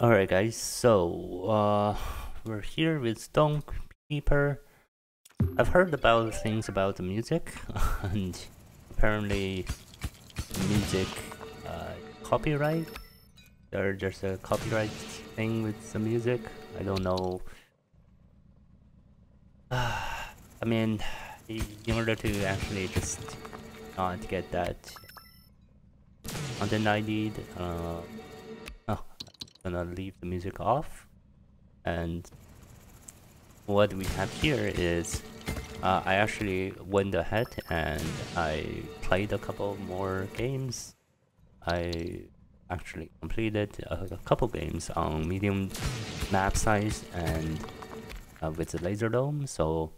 Alright guys, so uh, we're here with Dome Keeper. I've heard about things about the music and apparently music uh, copyright. There, there's a copyright thing with the music. I don't know. I mean, in order to actually just not get that content I need, uh, gonna leave the music off. And what we have here is uh, I actually went ahead and I played a couple more games. I actually completed a, a couple games on medium map size and uh, with the laser dome. So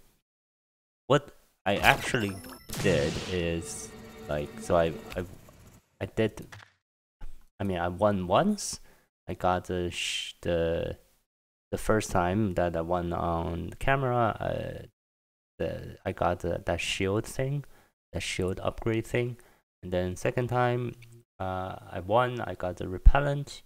what I actually did is like so I I, I did I mean I won once I got the the the first time that I won on camera. Uh, the I got the, that shield thing, the shield upgrade thing, and then second time uh, I won. I got the repellent,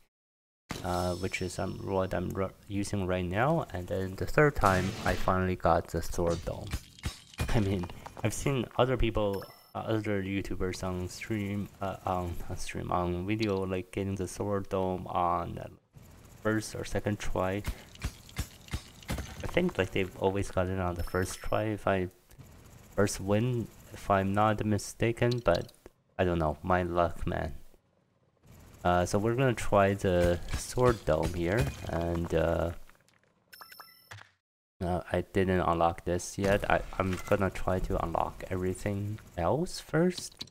uh, which is um, what I'm using right now, and then the third time I finally got the sword dome. I mean, I've seen other people other YouTubers on stream, uh, on, on stream, on video, like getting the sword dome on first or second try. I think like they've always gotten on the first try if I first win, if I'm not mistaken, but I don't know, my luck, man. Uh, so we're gonna try the sword dome here, and uh, uh, I didn't unlock this yet. I, I'm gonna try to unlock everything else first.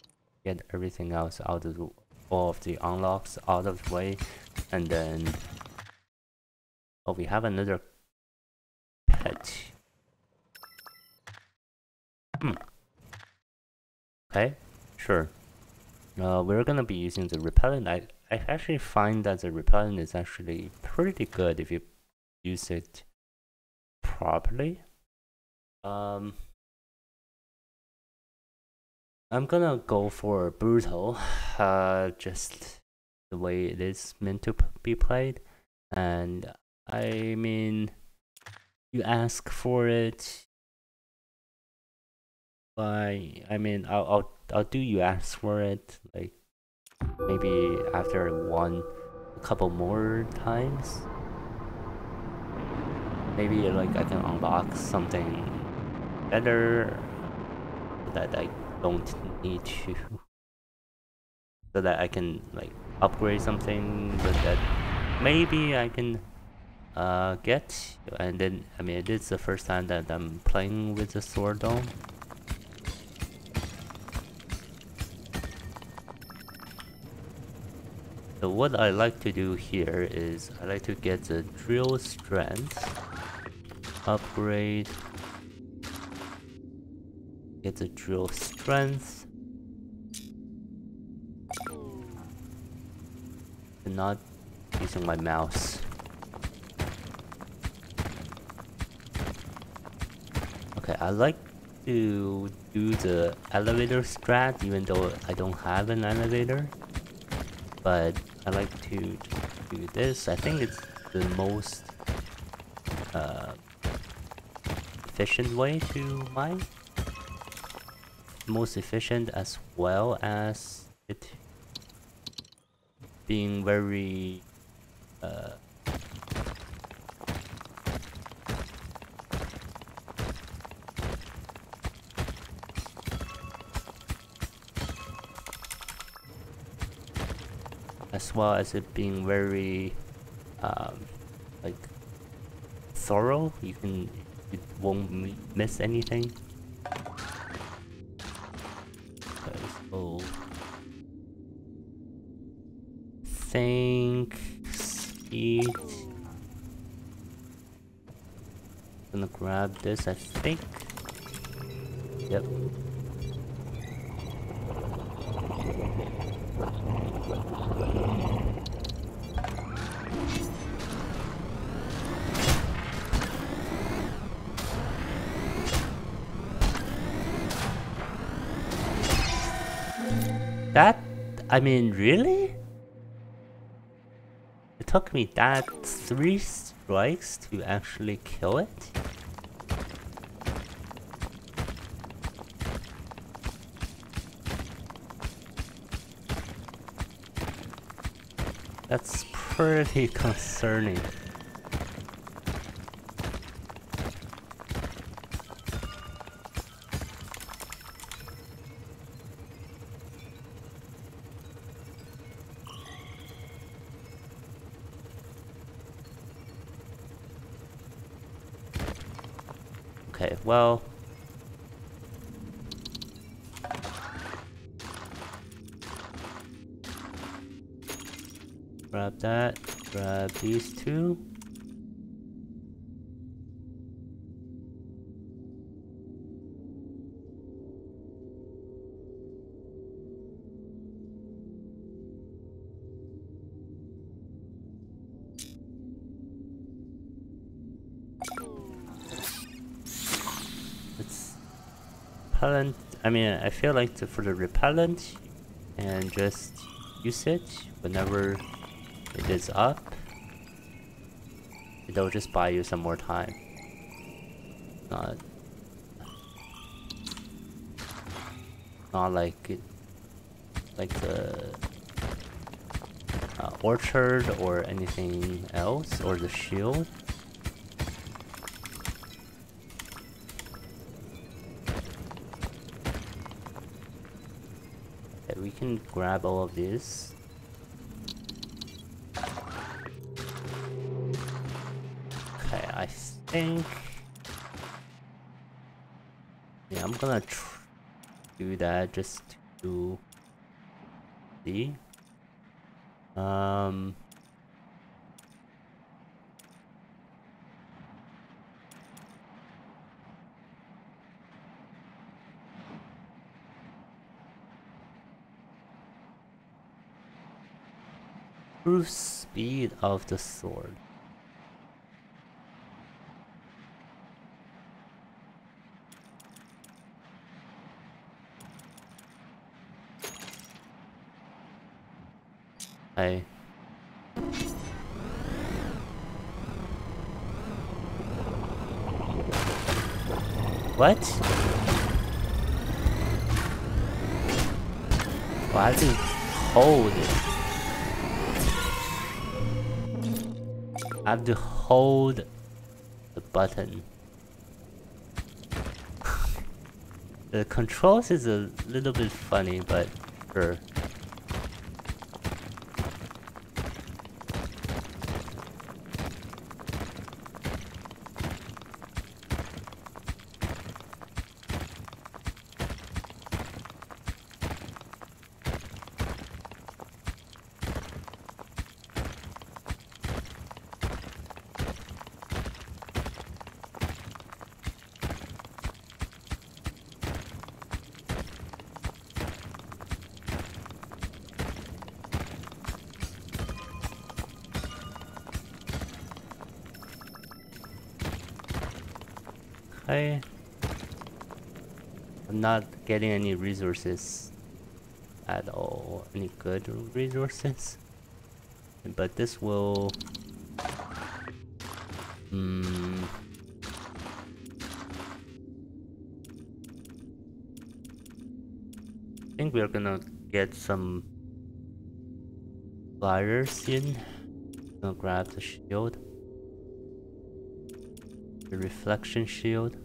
Get everything else out of the, all of the unlocks out of the way. And then... Oh, we have another pet. Hmm. Okay, sure. Uh, we're gonna be using the repellent. I, I actually find that the repellent is actually pretty good if you use it properly. Um, I'm gonna go for brutal, uh, just the way it is meant to be played. And I mean, you ask for it. I I mean, I'll I'll I'll do you ask for it. Like maybe after one, a couple more times maybe like I can unlock something better that I don't need to. So that I can like upgrade something but that maybe I can uh, get. And then I mean it is the first time that I'm playing with the sword dome so what I like to do here is I like to get the drill strength upgrade. Get the drill strength. I'm not using my mouse. Okay, I like to do the elevator strat even though I don't have an elevator. But I like to do this. I think it's the most uh, efficient way to mine. Most efficient as well as it being very uh, as well as it being very um, like thorough you can it won't miss anything. so think speed. Gonna grab this, I think. That, I mean, really? It took me that three strikes to actually kill it. That's pretty concerning. Repellent. I mean, I feel like the, for the repellent, and just use it whenever it is up. It'll just buy you some more time. Not, not like it, like the uh, orchard or anything else, or the shield. Okay, we can grab all of these. Okay, I think... Yeah, I'm gonna do that just to see. Um... Improve speed of the sword. I What? Why do hold it? I have to hold the button. the controls is a little bit funny, but sure. I'm not getting any resources at all. Any good resources? But this will... Hmm... I think we're gonna get some flyers in. Gonna grab the shield. The reflection shield.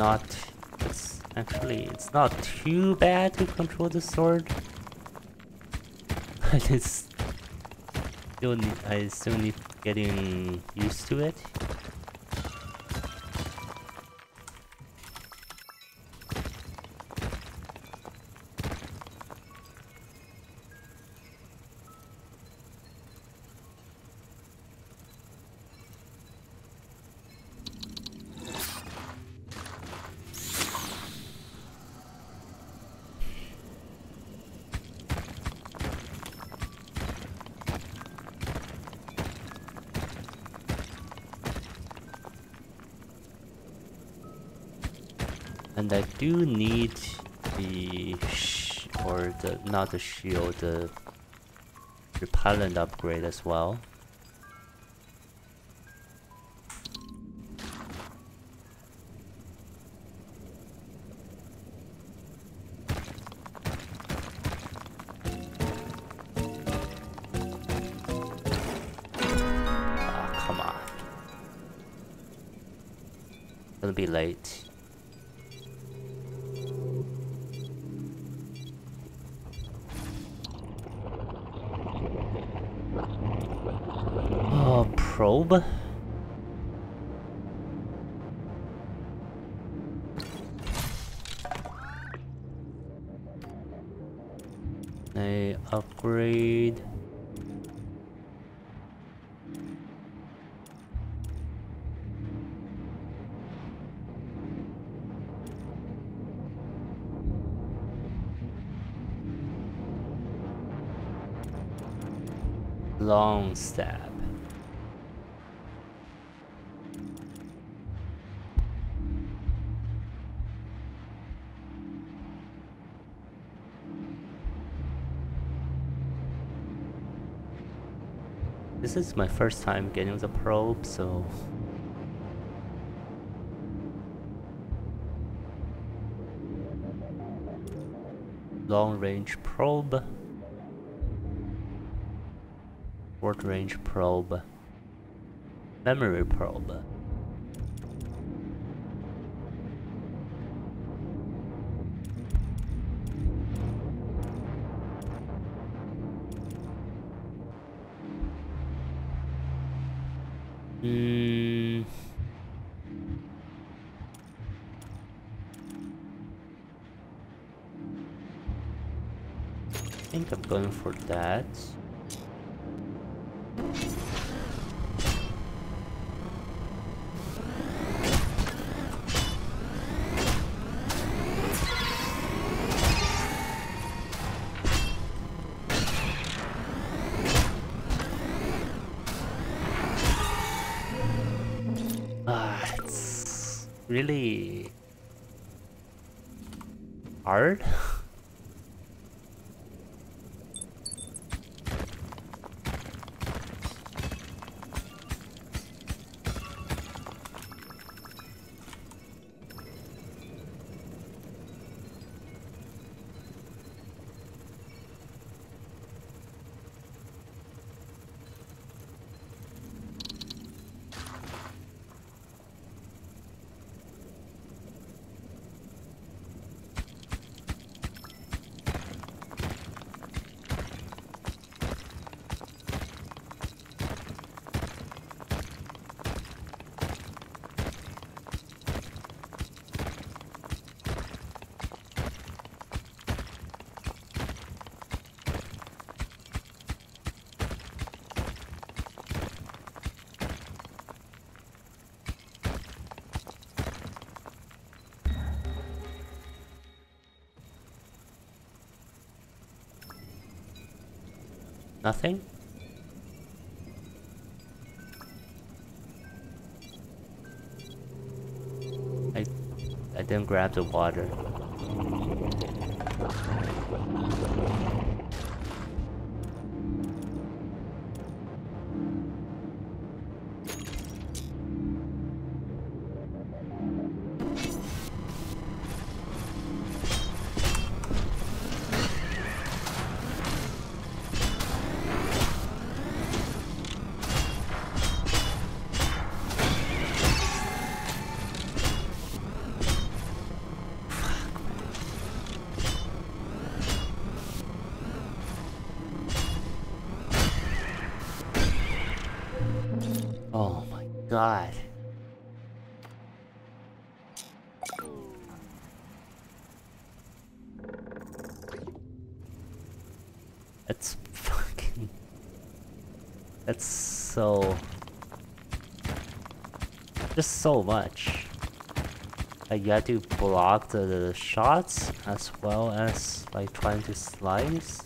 Not it's actually it's not too bad to control the sword. But it's still need I still need getting used to it. And I do need the or the not the shield, the repellent upgrade as well. Long stab. This is my first time getting the probe, so... Long range probe. Short range probe. Memory probe. Mm. I think I'm going for that. Nothing? I I didn't grab the water. Oh god. It's fucking... That's so... Just so much. Like you have to block the, the shots as well as like trying to slice.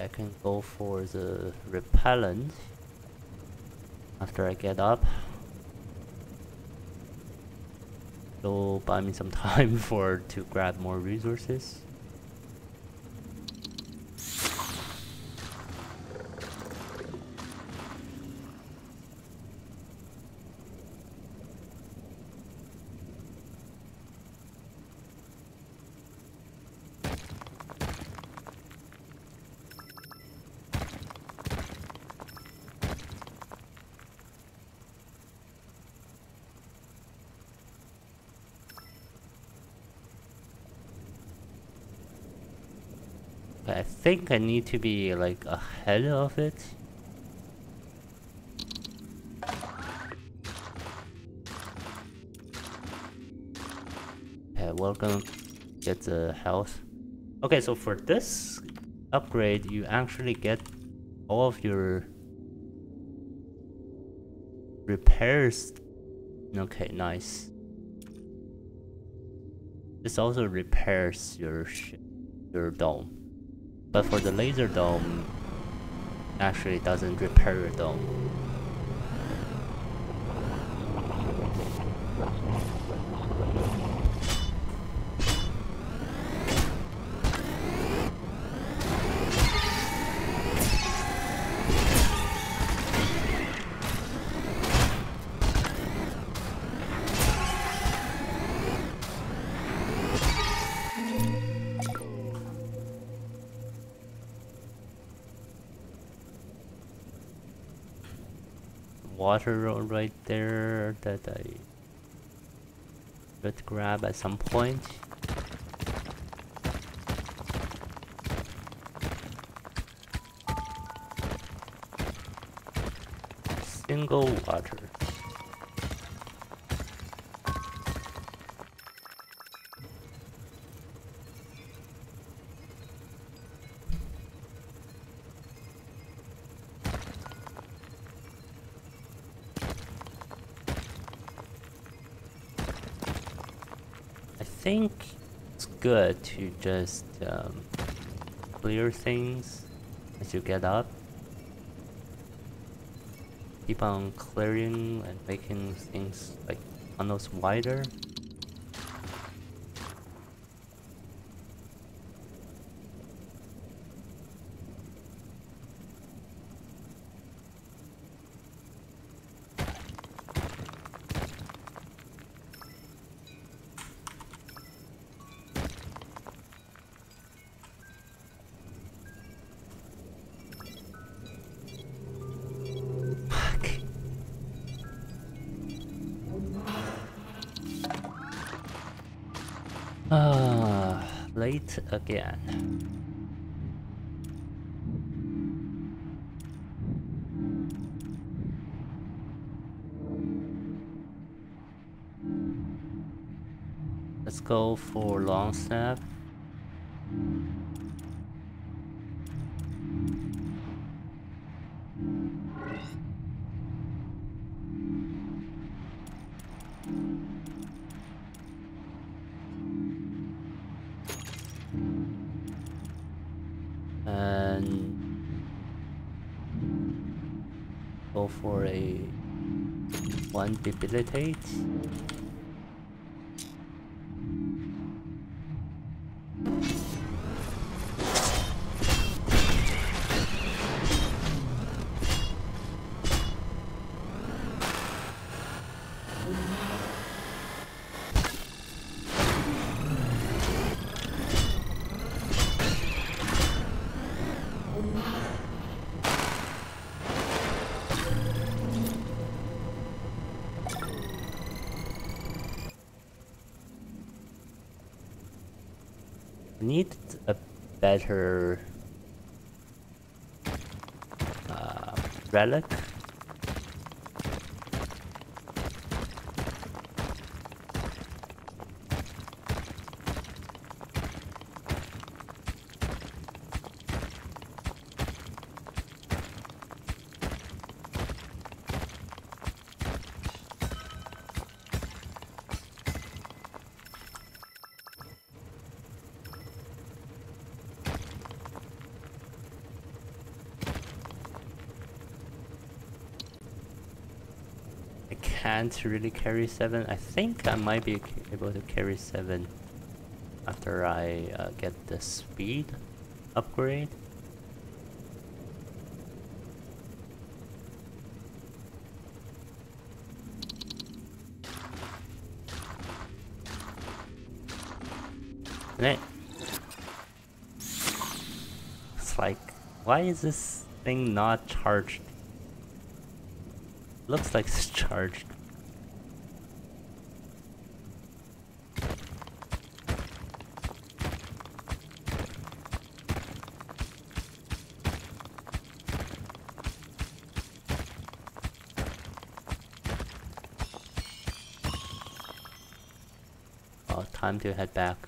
I can for the repellent after I get up. It'll buy me some time for to grab more resources. I think I need to be like ahead of it. Okay, gonna get the health. Okay, so for this upgrade, you actually get all of your repairs. Okay, nice. This also repairs your your dome. But for the laser dome, actually doesn't repair your dome. Water right there that I should grab at some point. Single water. Think it's good to just um, clear things as you get up. Keep on clearing and making things like tunnels wider. Again. Let's go for long step. for a one debilitate. Better uh, relic. I can't really carry 7. I think I might be able to carry 7 after I uh, get the speed upgrade. It's like, why is this thing not charged? Looks like it's charged. Oh, time to head back.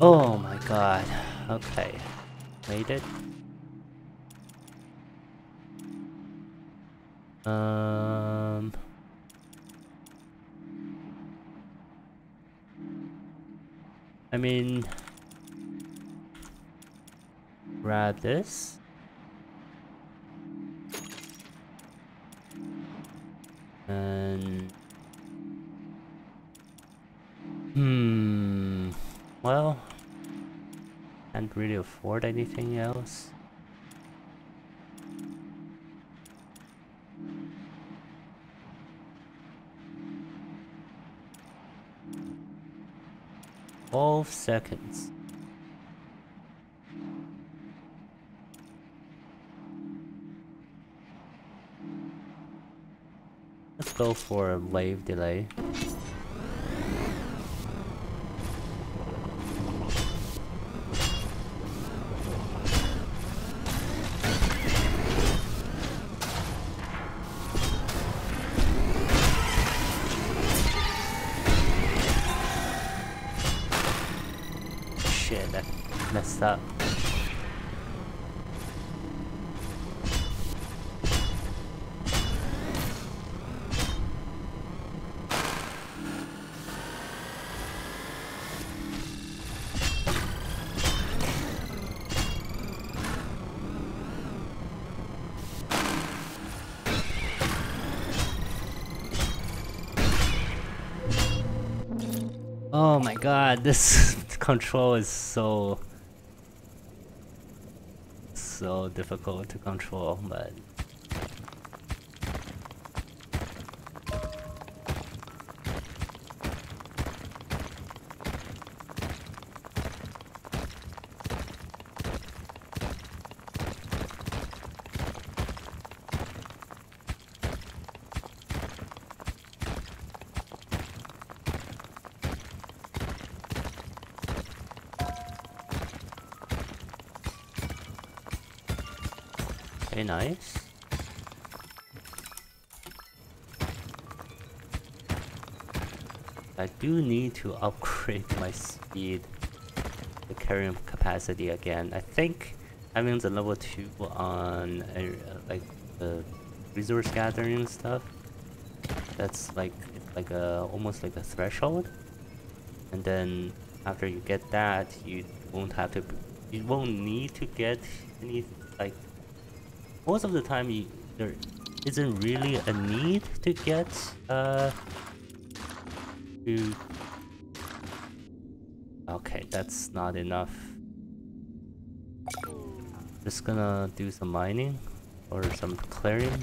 Oh my god. Okay. Made it. Um... I mean... Grab this. And... Hmm... Well... Can't really afford anything else. Twelve seconds. Let's go for a wave delay. Messed up. Oh my god, this control is so so difficult to control, but okay, nice. I do need to upgrade my speed, the carrying capacity again. I think having the level 2 on uh, like the resource gathering stuff, that's like like a almost like a threshold. And then after you get that, you won't have to, you won't need to get any. Most of the time, you there isn't really a need to get uh to Okay, that's not enough. Just gonna do some mining or some clearing.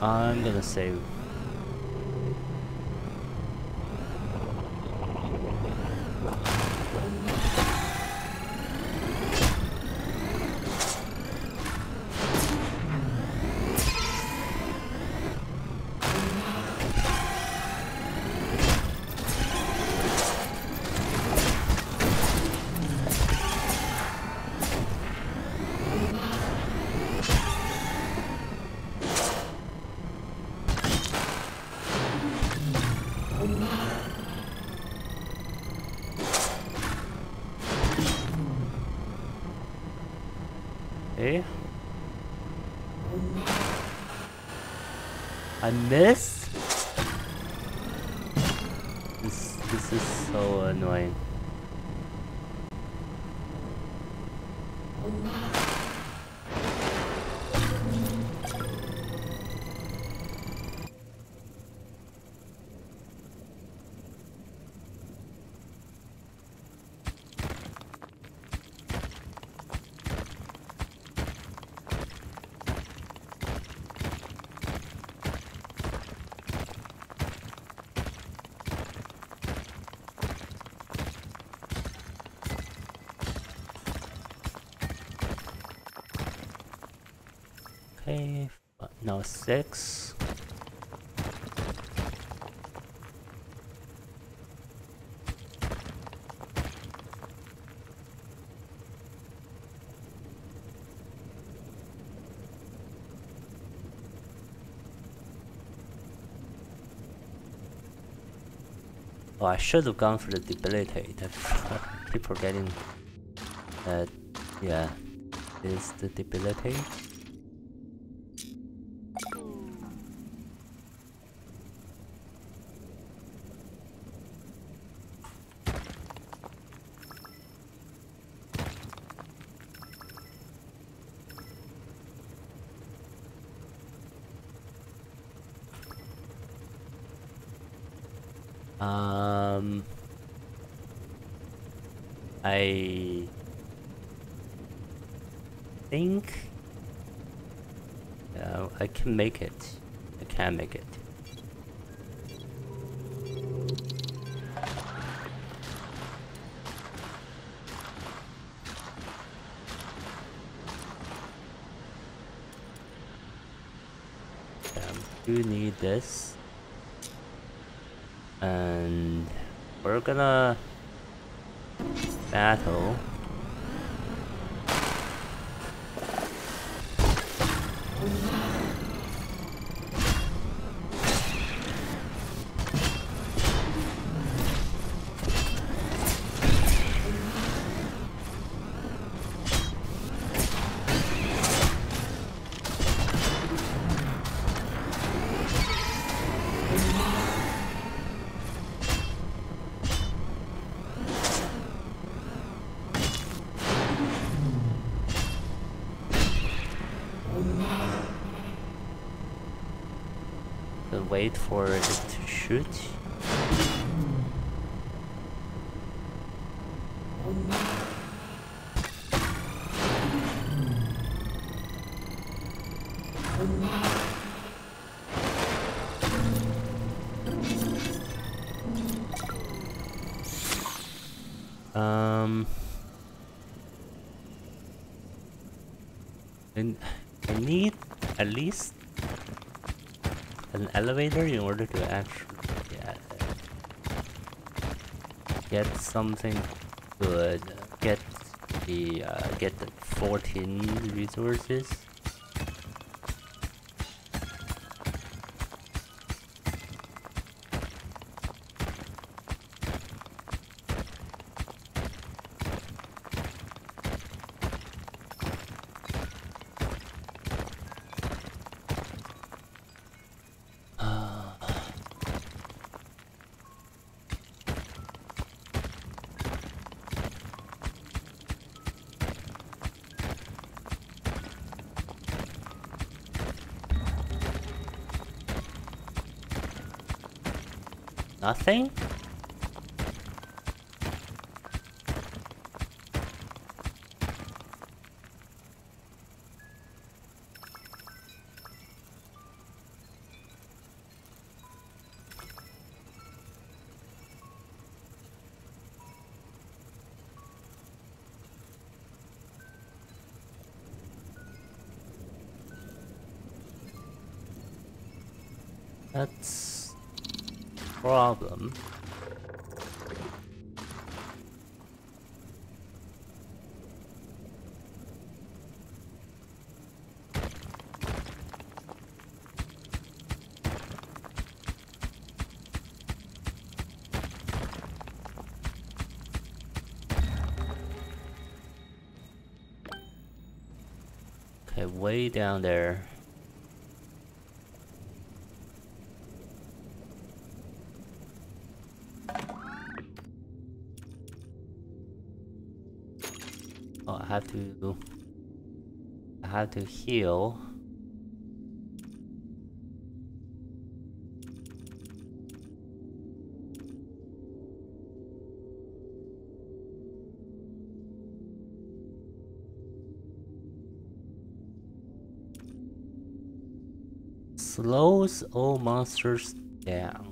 I'm gonna save. Missed? This, Okay, uh, f- now six. Oh, I should have gone for the debilitate. I keep forgetting that, uh, yeah, is the debilitate. Um, I think uh, I can make it. I can make it. Um, do need this and we're gonna battle wait for it to shoot. Um, and I need at least an elevator in order to actually yeah, get something good. Get the uh, get the 14 resources. That's problem. Okay, way down there. Oh, I have to... I have to heal. slows all monsters down.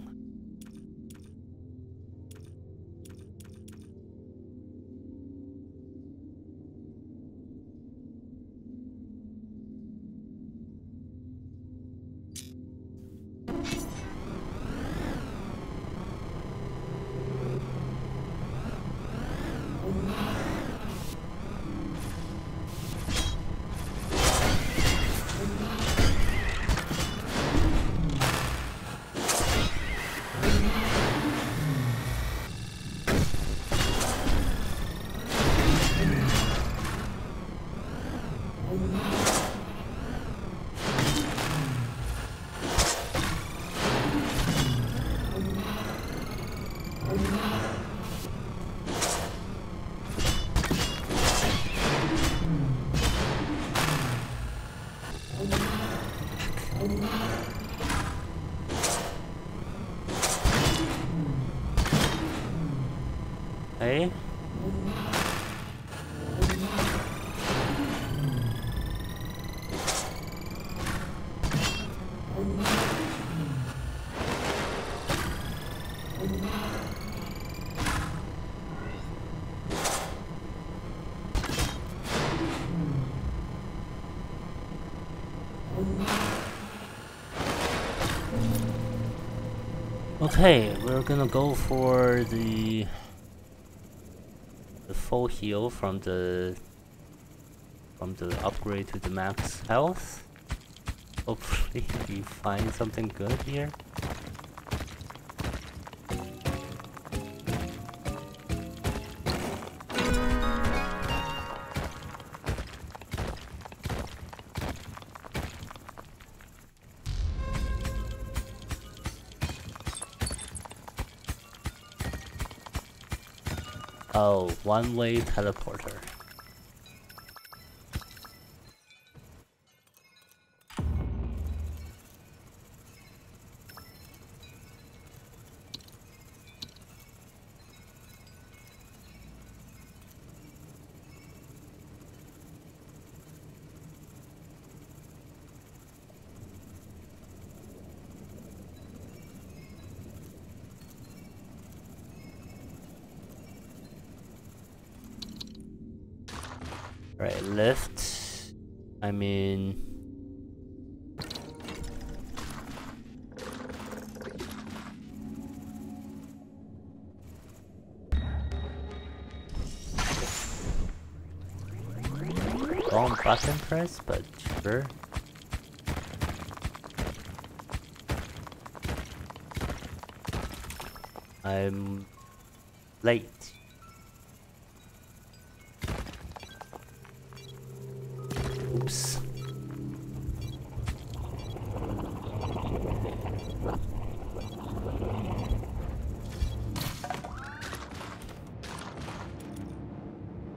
Okay. Okay, we're gonna go for the the full heal from the from the upgrade to the max health. Hopefully we find something good here. One-way teleporter. Lift. I mean... Wrong button press, but sure. I'm late.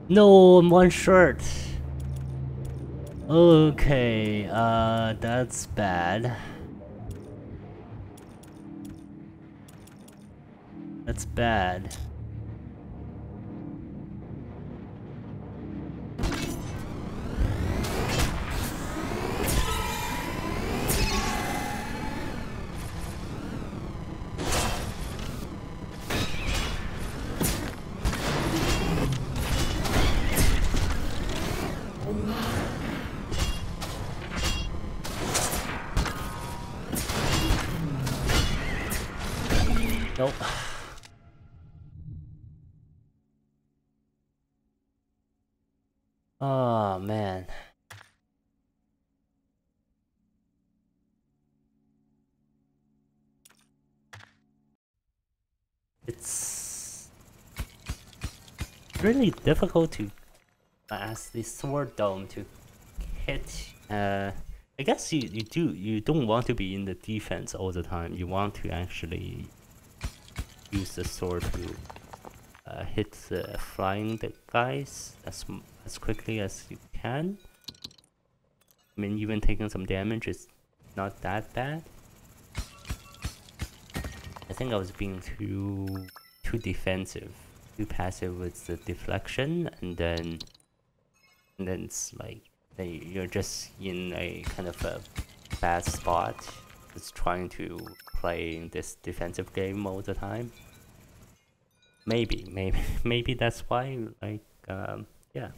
No, I'm one short. Okay, uh, that's bad. That's bad. Really difficult to ask this sword dome to hit. Uh, I guess you, you do you don't want to be in the defense all the time. You want to actually use the sword to uh, hit the flying the guys as as quickly as you can. I mean, even taking some damage is not that bad. I think I was being too too defensive, too passive with the deflection, and then and then it's like then you're just in a kind of a bad spot, just trying to play this defensive game all the time. Maybe, maybe, maybe that's why. Like, um, yeah.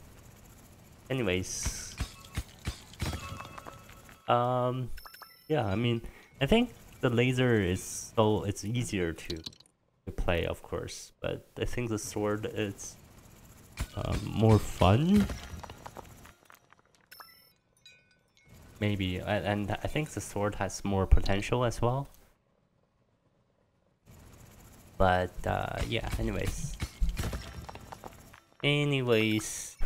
Anyways, um, yeah. I mean, I think the laser is so it's easier to to play, of course, but I think the sword is um, more fun. Maybe, and I think the sword has more potential as well. But uh, yeah, anyways. Anyways,